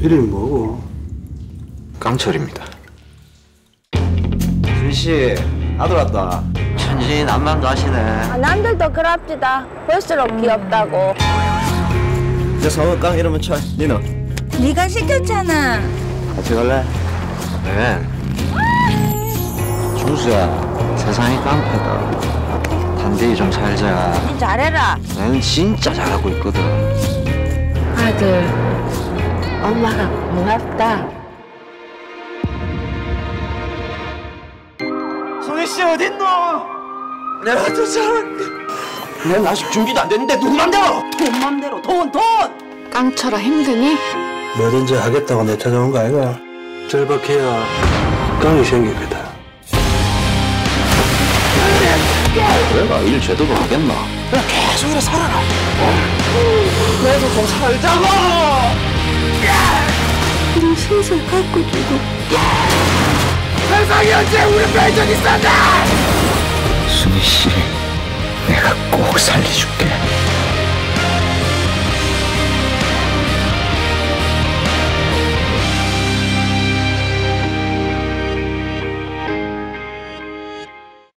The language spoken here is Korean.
이름이 뭐고? 깡철입니다. 준씨 아들 왔다 천진난만도 하시네 아, 남들도 그럽디다. 볼수록 귀엽다고. 내 성우 깡 이러면 쳐 니는 네가 시켰잖아. 같이 갈래? 네. 준수야 세상이 깡패다 단대히 좀 살자 니 잘해라. 나는 진짜 잘하고 있거든 아들, 엄마가 고맙다. 송이씨 어딨노? 내가 쫓아올게 내 아직 준비도 안 됐는데 누구 맘대로 돈 맘대로 돈 돈! 깡쳐라 힘드니? 뭐든지 하겠다고 내 찾아온 거 아이가? 절박해야 깡이 생기거든. 내가 일 제대로 하겠나? 그냥 계속 이래 살아라 그래도 좀 살자고 너 슬슬 갖고 주고. 세상에 언제 우리 배전이 싸다 순이씨 내가 꼭 살려줄게